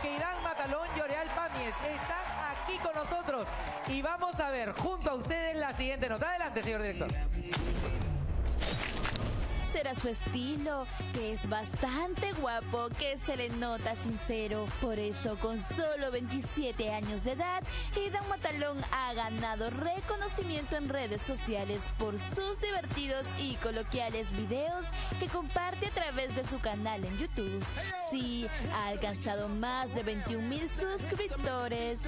porque Irán Matalón y Oreal Pamies están aquí con nosotros. Y vamos a ver junto a ustedes la siguiente nota. Adelante, señor director será su estilo, que es bastante guapo, que se le nota sincero. Por eso, con solo 27 años de edad, Idan Matalón ha ganado reconocimiento en redes sociales por sus divertidos y coloquiales videos que comparte a través de su canal en YouTube. Sí, ha alcanzado más de 21 mil suscriptores.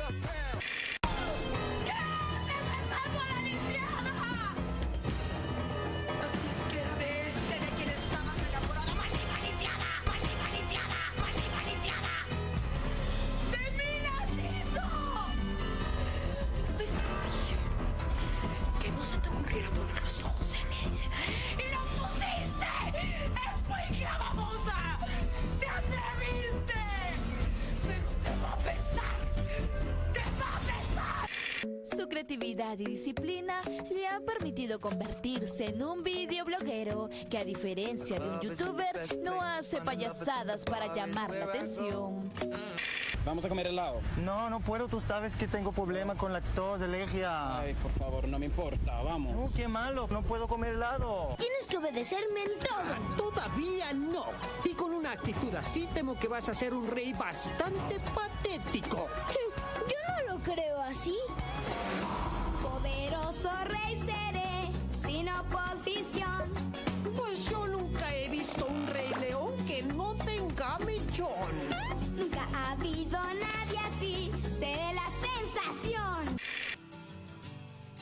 Creatividad y disciplina le han permitido convertirse en un videobloguero que a diferencia de un youtuber no hace payasadas para llamar la atención. Vamos a comer helado. No, no puedo. Tú sabes que tengo problema con lactosa, alergia. Ay, por favor, no me importa. Vamos. No, qué malo. No puedo comer helado. Tienes que obedecerme en todo. Todavía no. Y con una actitud así temo que vas a ser un rey bastante patético. Yo no lo creo así. Poderoso rey seré, sin oposición. Pues yo nunca he visto un rey león que no tenga mechón. Habido nadie así, seré la sensación.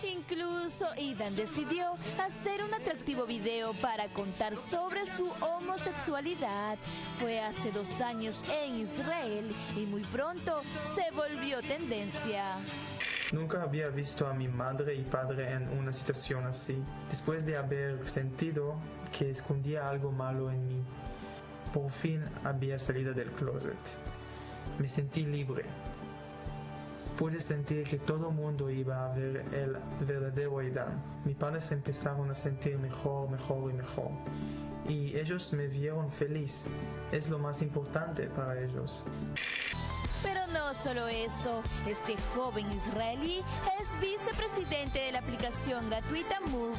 Incluso Idan decidió hacer un atractivo video para contar sobre su homosexualidad. Fue hace dos años en Israel y muy pronto se volvió tendencia. Nunca había visto a mi madre y padre en una situación así. Después de haber sentido que escondía algo malo en mí, por fin había salido del closet. Me sentí libre. Pude sentir que todo el mundo iba a ver el verdadero Aidan. Mis padres empezaron a sentir mejor, mejor y mejor. Y ellos me vieron feliz. Es lo más importante para ellos. Pero no solo eso, este joven israelí es vicepresidente de la aplicación gratuita Moves,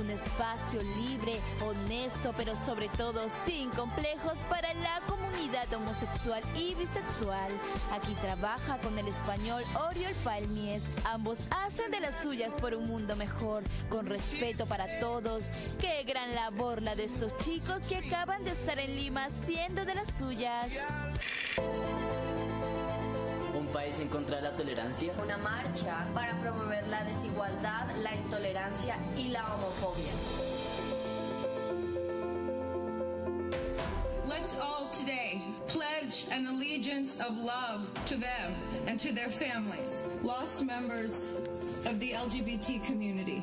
un espacio libre, honesto, pero sobre todo sin complejos para la comunidad homosexual y bisexual. Aquí trabaja con el español Oriol Palmies. Ambos hacen de las suyas por un mundo mejor, con respeto para todos. Qué gran labor la de estos chicos que acaban de estar en Lima haciendo de las suyas país en contra de la tolerancia? Una marcha para promover la desigualdad, la intolerancia y la homofobia. Let's all today pledge an allegiance of love to them and to their families, lost members of the LGBT community.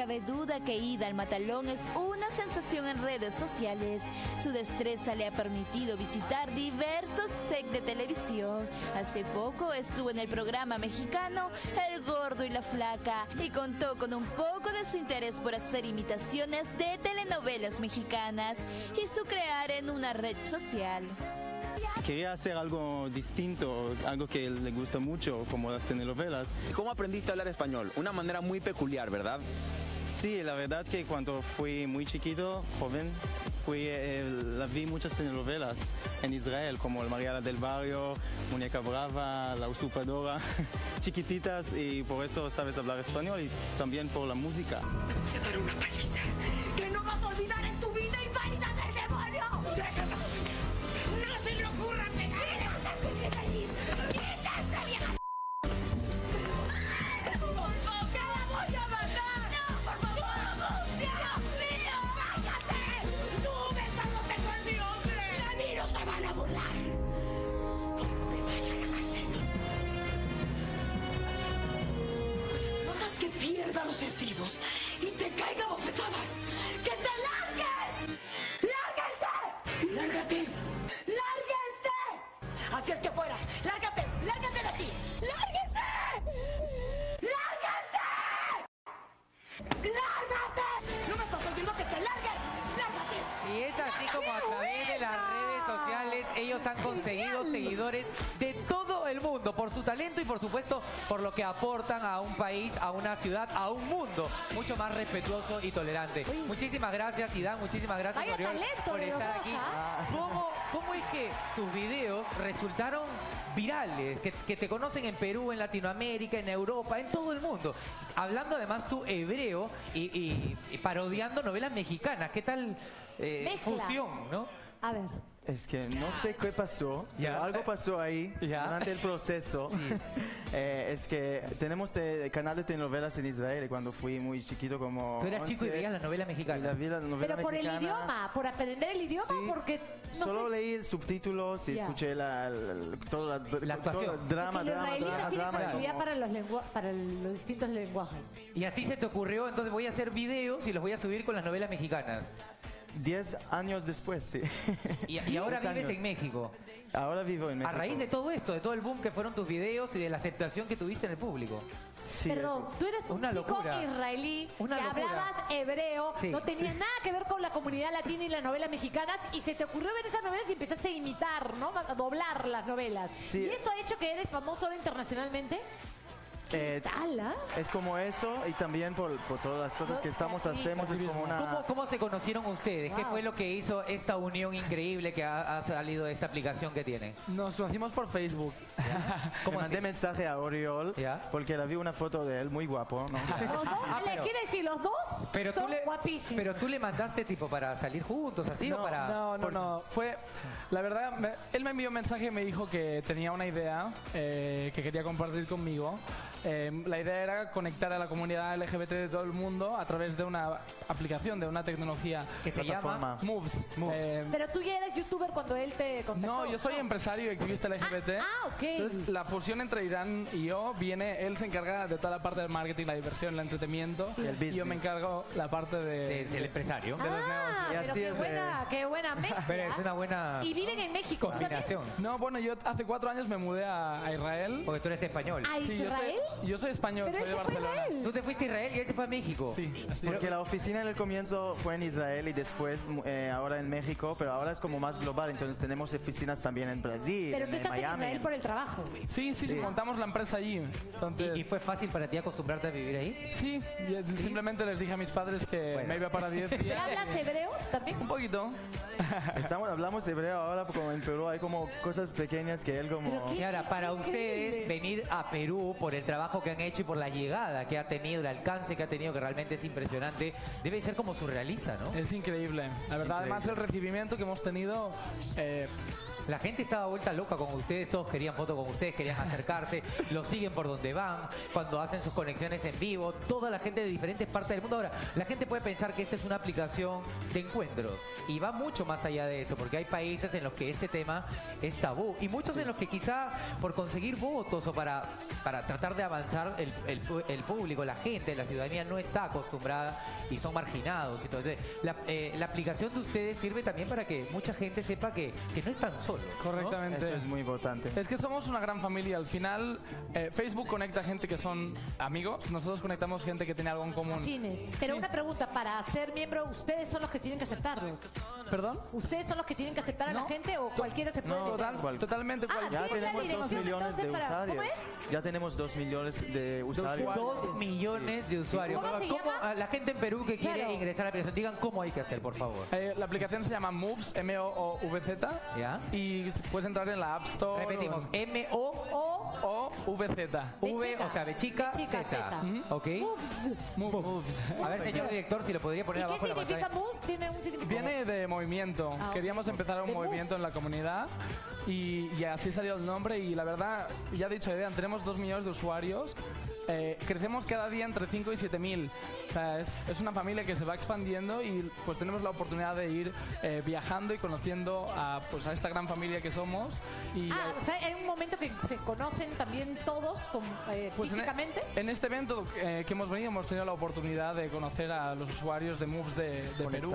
Cabe duda que Ida al Matalón es una sensación en redes sociales. Su destreza le ha permitido visitar diversos sets de televisión. Hace poco estuvo en el programa mexicano El Gordo y la Flaca y contó con un poco de su interés por hacer imitaciones de telenovelas mexicanas y su crear en una red social. Quería hacer algo distinto, algo que le gusta mucho, como las telenovelas. ¿Cómo aprendiste a hablar español? Una manera muy peculiar, ¿verdad? Sí, la verdad que cuando fui muy chiquito, joven, fui, eh, la vi muchas telenovelas en Israel, como El Mariana del Barrio, Muñeca Brava, La Usurpadora, chiquititas y por eso sabes hablar español y también por la música. Que no vas a olvidar en tu vida por lo que aportan a un país, a una ciudad, a un mundo mucho más respetuoso y tolerante. Muchísimas gracias, Idan, muchísimas gracias, Vaya Oriol, talento por estar aquí. ¿ah? ¿Cómo, cómo es que tus videos resultaron virales? Que, que te conocen en Perú, en Latinoamérica, en Europa, en todo el mundo. Hablando además tú hebreo y, y- y parodiando novelas mexicanas. ¿Qué tal eh, fusión, no? A ver. Es que no sé qué pasó, Ya. pero algo pasó ahí Ya. durante el proceso. Eh, es que tenemos te- canal de telenovelas en Israel y cuando fui muy chiquito como... Tú eras chico y 11, veías la novela mexicana. la la novela Pero por el idioma, por aprender el idioma, porque no Solo sé. leí subtítulos y Ya. escuché la, la- la- toda la, La actuación. todo el drama, Porque drama, drama, tienen drama, como- para los, lengua- para los distintos lenguajes. Y así se te ocurrió, entonces voy a hacer videos y los voy a subir con las novelas mexicanas. Diez años después, sí. Y, y ahora vives años. en México. Ahora vivo en México. A raíz de todo esto, de todo el boom que fueron tus videos y de la aceptación que tuviste en el público. Sí, Perdón, tú eres un Una chico locura. israelí Una que locura. hablabas hebreo, Sí, no tenías sí. nada que ver con la comunidad latina y las novelas mexicanas y se te ocurrió ver esas novelas y empezaste a imitar, ¿no? A doblar las novelas. Sí. ¿Y eso ha hecho que eres famoso ahora internacionalmente? Eh, tal? Es como eso y también por, por todas las cosas que estamos hacemos es como una... ¿Cómo, cómo se conocieron ustedes? ¿Qué Wow. fue lo que hizo esta unión increíble que ha, ha salido de esta aplicación que tienen? Nos conocimos por Facebook. Le mandé mensaje a Oriol porque la vi una foto de él muy guapo. ¿no? ¿Los dos? Ah, ¿Le pero- decir los dos? Pero tú, son le, guapísimos. pero tú le mandaste tipo para salir juntos, así o para. no, no, por- no. Fue, la verdad, me- él me envió un mensaje y me dijo que tenía una idea eh, que quería compartir conmigo. Eh, la idea era conectar a la comunidad LGBT de todo el mundo a través de una aplicación, de una tecnología Que se llama Moves. Eh, Pero tú ya eres youtuber cuando él te contactó. no, yo soy empresario y activista LGBT. ah, ok. Entonces, la fusión entre Irán y yo viene, él se encarga de toda la parte del marketing, la diversión, el entretenimiento. Y el y yo me business. encargo la parte de, De- del empresario. de los Ah, negocios. Y pero así qué es, buena, qué buena mezcla. Pero es una buena Y viven en México. No, bueno, yo hace cuatro años me mudé a, a Israel. Porque tú eres español. ¿A Sí, yo Israel? soy, yo soy español, Pero soy de fue Barcelona. Israel. Tú te fuiste a Israel y él se fue a México. Sí, así Porque la oficina en el comienzo fue en Israel y después eh, ahora en México, pero ahora es como más global, entonces tenemos oficinas también en Brasil, Pero tú en estás en Miami. Israel por el trabajo. Sí, sí, sí, montamos la empresa allí. Entonces, ¿Y, y fue fácil para ti acostumbrarte a vivir ahí? sí, y simplemente les dije a mis padres que Bueno. me iba para 10 ¿Y días. hablas hebreo también? Un poquito. Estamos, hablamos hebreo ahora, como en Perú hay como cosas pequeñas que él como... Y ahora, para ustedes venir a Perú por el trabajo que han hecho y por la llegada que ha tenido, el alcance que ha tenido, que realmente es impresionante, debe ser como surrealista, ¿no? Es increíble. La verdad, además, el recibimiento que hemos tenido. eh, La gente estaba vuelta loca con ustedes, todos querían fotos con ustedes, querían acercarse, los siguen por donde van, cuando hacen sus conexiones en vivo, toda la gente de diferentes partes del mundo. Ahora, la gente puede pensar que esta es una aplicación de encuentros y va mucho más allá de eso, porque hay países en los que este tema es tabú y muchos en los que quizá por conseguir votos o para, para tratar de avanzar el, el el público, la gente, la ciudadanía no está acostumbrada y son marginados. Entonces, la, eh, la aplicación de ustedes sirve también para que mucha gente sepa que, que no están solos. ¿no? correctamente. Eso es muy importante. Es que somos una gran familia. Al final, eh, Facebook conecta gente que son amigos. Nosotros conectamos gente que tiene algo en común. Afines. Pero una pregunta, para ser miembro, ¿ustedes son los que tienen que aceptarlo? ¿Perdón? ¿Ustedes son los que tienen que aceptar a la gente o cualquiera se puede No? Total- totalmente. Ah, cual- Ya ¿tienen la tenemos dos millones de usuarios. ¿Cómo es? Ya tenemos dos millones de usuarios. dos millones de usuarios. ¿Cómo se llama? a la gente en Perú que quiere Claro. ingresar a la aplicación, digan cómo hay que hacer, por favor. Eh, la aplicación se llama Moves, M-O-O-V-Z. ¿Ya? Y puedes entrar en la App Store. Repetimos, M-O O O V-Z. V, chica. o sea, de chica, De chica, Z. Z. ¿Ok? Moves. A ver, señor director, si lo podría ¿Y poner qué abajo la significa move? ¿Tiene un significado? Viene de movimiento. Ah. Queríamos empezar un De movimiento en la comunidad y, y así salió el nombre. Y la verdad, ya he dicho, Edean, tenemos dos millones de usuarios. Eh, crecemos cada día entre 5 y 7 mil. O sea, es, es una familia que se va expandiendo y pues tenemos la oportunidad de ir eh, viajando y conociendo a, pues, a esta gran familia que somos. Y, Ah, o sea, hay un momento que se conocen también todos como, eh, Pues en, físicamente. en este evento eh, que hemos venido hemos tenido la oportunidad de conocer a los usuarios de Moves de, de Perú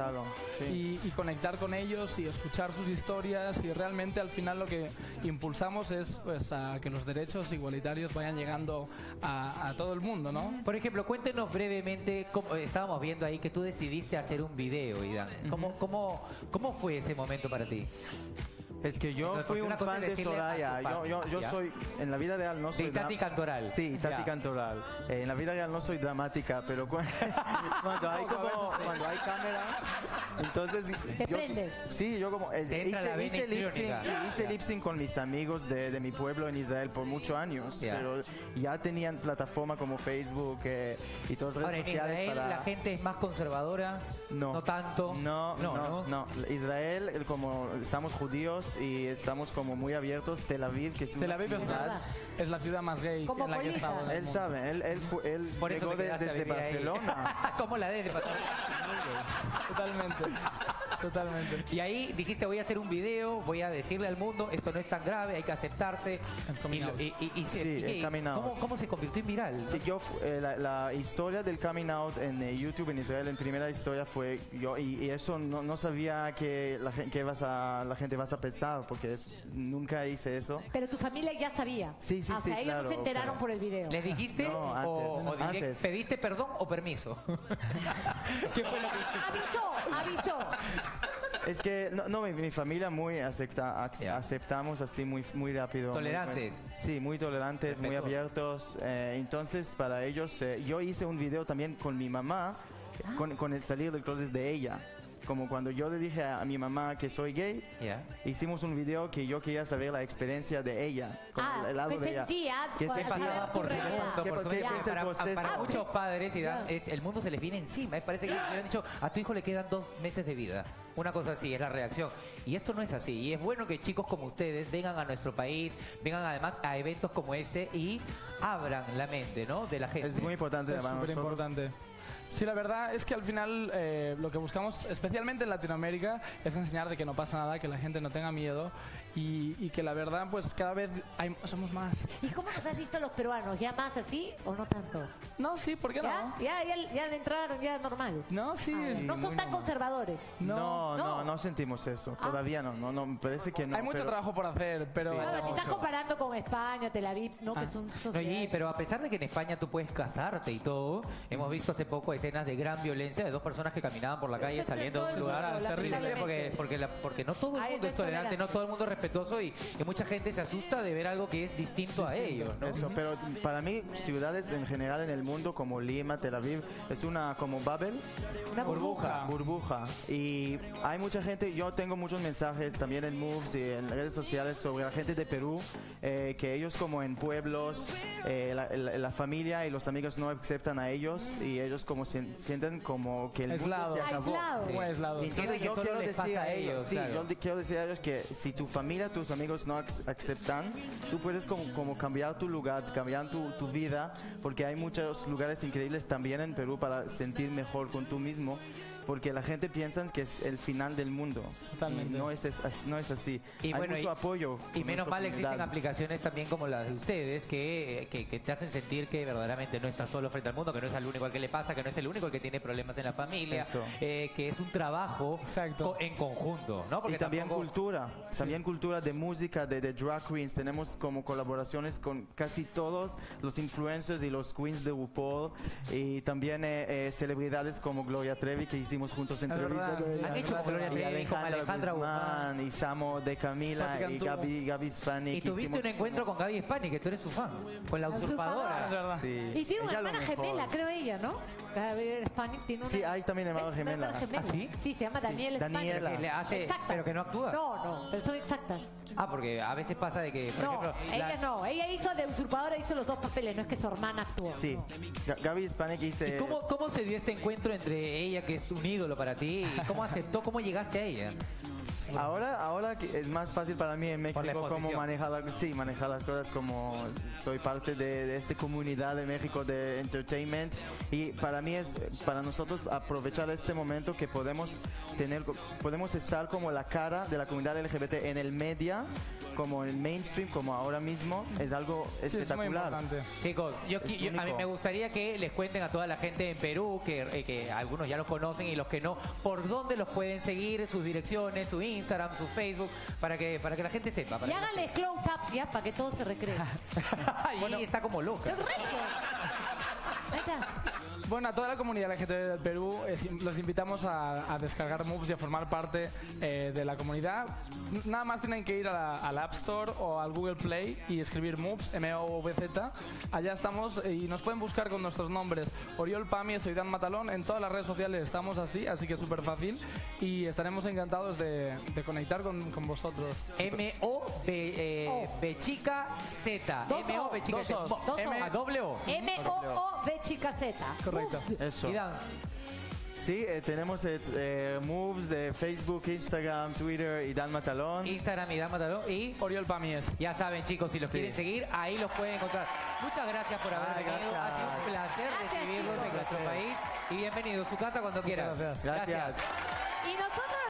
sí. y, y conectar con ellos y escuchar sus historias y realmente al final lo que impulsamos es pues, a que los derechos igualitarios vayan llegando a, a todo el mundo, ¿no? Por ejemplo, cuéntenos brevemente, cómo- eh, estábamos viendo ahí que tú decidiste hacer un video, Idan. ¿Cómo, cómo, ¿Cómo fue ese momento para ti? Es que yo Entonces, fui un fan de Soraya. Yo, yo, yo soy, en la vida real no soy... De Tati Cantoral. Sí, Tati Ya. Cantoral. Eh, en la vida real no soy dramática, pero cu- cuando hay como, cuando hay cámara, entonces... Te yo- prendes. Sí, yo como... eh, entra la hice, hice lip sync, sí, hice lip sync con mis amigos de, de mi pueblo en Israel por muchos años, Ya. pero ya tenían plataforma como Facebook eh, y todas las Ahora, redes en sociales Israel para... la gente es más conservadora, No. no tanto. No, No, no, ¿no? no, Israel, el como estamos judíos y estamos como muy abiertos. Tel Aviv, que es Tel una Aviv es, ciudad. es la ciudad más gay Como en la que he estado. Él mundo. sabe, él, él, fu- él Por eso llegó desde ahí. Barcelona. ¿Cómo la de? Totalmente. Totalmente. Y ahí dijiste, voy a hacer un video, voy a decirle al mundo, esto no es tan grave, hay que aceptarse. Y, lo- y- y- y se- Sí, el coming out. ¿cómo, cómo se convirtió en viral? Sí, yo, eh, la, la historia del coming out en eh, YouTube en Israel, en primera historia fue yo, y, y eso no, no sabía que, la, que vas a, la gente vas a pensar, porque es- nunca hice eso. Pero tu familia ya sabía. Sí, sí, Ah, o sí, sea, ellos no claro, se enteraron claro. por el video. ¿Les dijiste? No, antes, o, o direct- antes. ¿Pediste perdón o permiso? ¿Qué fue lo que Avisó, avisó. Es que no, no, mi, mi familia muy acepta, ac- aceptamos así muy, muy rápido. muy- Tolerantes. sí, muy tolerantes, muy Respetuosos. abiertos. eh, entonces, para ellos, eh, yo hice un video también con mi mamá, con, con el salir del closet de ella. Como cuando yo le dije a, a mi mamá que soy gay, Ya. hicimos un video que yo quería saber la experiencia de ella. Como Ah, el lado ¿qué de ella. sentía ¿Qué cuando sentía? pasaba por tu su proceso? para muchos padres y dan- es- el mundo se les viene encima. Parece que le han dicho a tu hijo le quedan dos meses de vida. Una cosa así es la reacción. Y esto no es así. Y es bueno que chicos como ustedes vengan a nuestro país, vengan además a eventos como este y abran la mente, ¿no? De la gente. Es muy importante Es súper importante. Sí, la verdad es que al final eh, lo que buscamos, especialmente en Latinoamérica, es enseñar de que no pasa nada, que la gente no tenga miedo y, y que la verdad, pues cada vez hay- somos más. ¿Y cómo nos has visto los peruanos? ¿Ya más así o no tanto? No, sí, ¿por qué no? ¿Ya? Ya, ya, ya entraron, ya normal. No, sí. Ah, no son tan conservadores. No, no, No. no, sentimos eso. Todavía no, no, no, parece que no. Hay mucho pero- trabajo por hacer, pero... Claro, si estás comparando con España, Tel Aviv, ¿no? Que son sociedades. pero a pesar de que en España tú puedes casarte y todo, hemos visto hace poco escenas de gran violencia de dos personas que caminaban por la calle Eso saliendo de un lugar. terrible, porque, porque, la- porque no todo el Ahí mundo es tolerante, tolerante. no todo el mundo es respetuoso y, y mucha gente se asusta de ver algo que es distinto, a ellos. ¿no? Eso, pero para mí ciudades en general en el mundo como Lima, Tel Aviv, es una como bubble, Una burbuja. burbuja. Y hay mucha gente, yo tengo muchos mensajes también en Moves y en redes sociales sobre la gente de Perú, eh, que ellos como en pueblos, eh, la, la- la familia y los amigos no aceptan a ellos y ellos como se sienten como que el Aislado. mundo se acabó. Aislado. Muy aislado. Entonces que yo quiero decir a ellos, sí, claro. yo quiero decir a ellos que si tu familia, tus amigos no ac- aceptan, tú puedes como, como cambiar tu lugar, cambiar tu, tu vida, porque hay muchos lugares increíbles también en Perú para sentir mejor con tú mismo. Porque la gente piensa que es el final del mundo. Totalmente. Y no es, es- no es así. Y hay bueno, mucho y- apoyo. Y menos mal existen aplicaciones también como las de ustedes que, que, que te hacen sentir que verdaderamente no estás solo frente al mundo, que no es el único al que le pasa, que no es el único el que tiene problemas en la familia, eh, que es un trabajo co- en conjunto, ¿no? y también tampoco- cultura, también cultura de música, de, de drag queens. Tenemos como colaboraciones con casi todos los influencers y los queens de RuPaul. Y también eh, eh, celebridades como Gloria Trevi que hicimos juntos entrevistas. Han hecho con Gloria. Trevi, y como Alejandra Guzmán, y Samo de Camila, y. Gaby, Gaby Spani. Y tuviste un encuentro con Gaby Spani, que tú eres su fan, con la La usurpadora. Sí. Y tiene una hermana gemela, creo ella, ¿no? Gabriel Spanik tiene una... Sí, hay también ¿Eh? Una gemela. ¿Ah, sí? Sí, se llama Daniel Spanik. Daniela. Que le hace, pero que no actúa. No, no, pero son exactas. Ah, porque a veces pasa de que, por No, ejemplo, la- ella no. Ella hizo de usurpadora, hizo los dos papeles, no es que su hermana actuó. Sí, Ga- Gaby Spani que dice... ¿Y cómo, cómo se dio este encuentro entre ella, que es un ídolo para ti, y cómo aceptó, cómo llegaste a ella? Ahora, ahora que es más fácil para mí en México cómo manejar, la- sí, manejar las cosas como soy parte de, de esta comunidad de México de entertainment. Y para mí es para nosotros aprovechar este momento que podemos tener podemos estar como la cara de la comunidad LGBT en el media como en el mainstream como ahora mismo es algo Sí, es muy espectacular. Chicos, yo, Es yo- a mí me gustaría que les cuenten a toda la gente en Perú, que, eh, que algunos ya los conocen y los que no, por dónde los pueden seguir, sus direcciones, su Instagram, su Facebook, para que, para que la gente sepa. para Y que- háganle close up ya para que todo se recree. y está como loca. ¡Es recio! Ahí está. Bueno, a toda la comunidad LGTB del Perú es- los invitamos a, a descargar Moves y a formar parte eh, de la comunidad. Nada más tienen que ir a la- al App Store o al Google Play y escribir Moves, M-O-V-Z. Allá estamos y nos pueden buscar con nuestros nombres. Oriol Pami, soy Dan Matalón. En todas las redes sociales estamos así, así que es súper fácil. Y estaremos encantados de, de conectar con, con vosotros. M-O-B eh, B chica Z. Dos M-O O. B chica Z. M-O-O-B chica Z. Correcto. Eso. Sí, eh, tenemos eh, eh, moves de Facebook, Instagram, Twitter y Dan Matalón. Instagram y Dan Matalón. Y Oriol Pami es. ya saben, chicos, si los Sí. quieren seguir, ahí los pueden encontrar. Muchas gracias por haber Ay, venido. Ha sido un placer Gracias, recibirlos en nuestro país. Y bienvenido a su casa cuando quieran. gracias. Gracias.